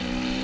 you